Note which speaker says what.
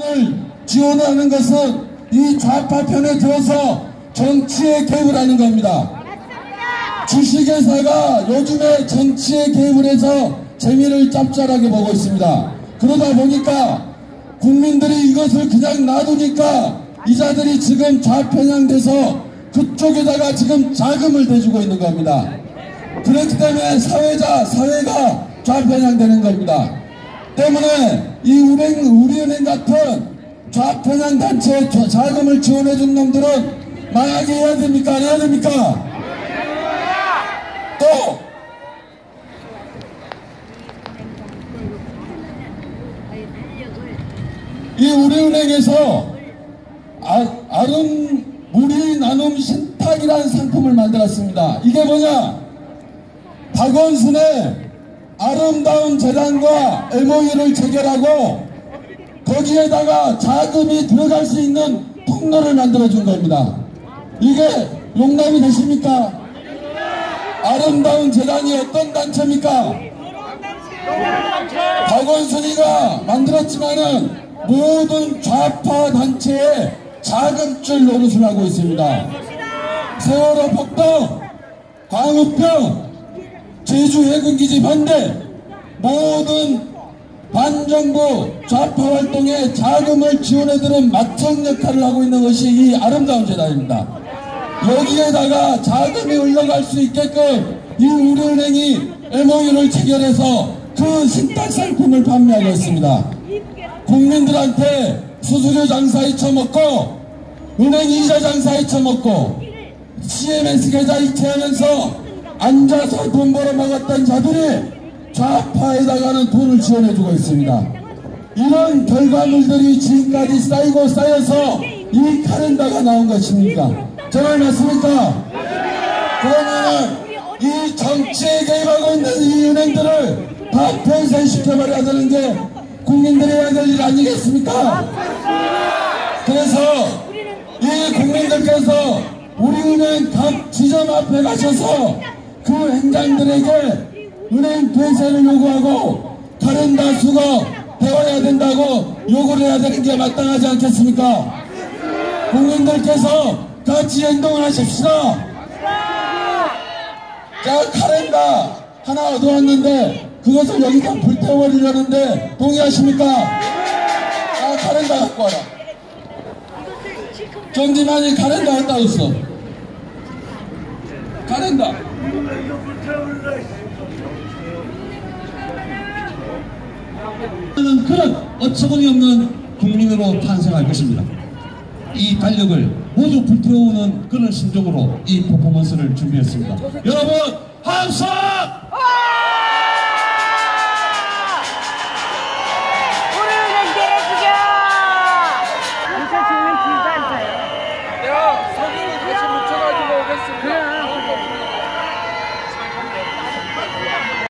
Speaker 1: 을 지원하는 것은 이 좌파 편에 들어서 정치에 개입을 하는 겁니다. 주식회사가 요즘에 정치에 개입을 해서 재미를 짭짤하게 보고 있습니다. 그러다 보니까 국민들이 이것을 그냥 놔두니까 이자들이 지금 좌편향돼서 그쪽에다가 지금 자금을 대주고 있는 겁니다. 그렇기 때문에 사회자, 사회가 좌편향되는 겁니다. 때문에 이 우리은행, 우리은행 같은 좌편향 단체에 자금을 지원해준 놈들은 망하게 해야 됩니까? 안 해야 됩니까? 또 이 우리은행에서 아, 아름 무리 나눔 신탁이라는 상품을 만들었습니다. 이게 뭐냐? 박원순의 아름다운 재단과 MOU를 체결하고 거기에다가 자금이 들어갈 수 있는 통로를 만들어준 겁니다. 이게 용납이 되십니까? 아름다운 재단이 어떤 단체입니까? 박원순이가 만들었지만은 모든 좌파 단체에 자금줄 노릇을 하고 있습니다. 세월호 폭동, 광우병, 제주 해군기지 반대, 모든 반정부 좌파 활동에 자금을 지원해드는 마청 역할을 하고 있는 것이 이 아름다운 재단입니다. 여기에다가 자금이 흘러갈 수 있게끔 이 우리은행이 MOU를 체결해서 그 신탁 상품을 판매하고 있습니다. 국민들한테 수수료 장사 잊혀먹고 은행 이자 장사 잊혀먹고 CMS 계좌 이체하면서 앉아서 돈 벌어 먹었던 자들이 좌파에다가는 돈을 지원해주고 있습니다. 이런 결과물들이 지금까지 쌓이고 쌓여서 이 카렌다가 나온 것입니까? 정말 맞습니까? 그러면 이 정치에 개입하고 있는 이 은행들을 다 폐쇄시켜버려야 되는 게 국민들이 해야 될 일 아니겠습니까? 그래서 이 국민들께서 우리 은행 각 지점 앞에 가셔서 그 행장들에게 은행 폐쇄를 요구하고 카렌다 수거 배워야 된다고 요구를 해야 되는 게 마땅하지 않겠습니까? 국민들께서 같이 행동을 하십시다. 자, 카렌다 하나 얻어왔는데 그것을 여기다 불태워버리려는데 동의하십니까? 자, 카렌다 갖고 와라. 정지만이 카렌다 갖다 줬어. 카렌다.
Speaker 2: 는 그런 어처구니 없는 국민으로 탄생할 것입니다. 이 달력을 모두 불태우는 그런 심정으로 이 퍼포먼스를 준비했습니다. 여러분 함성!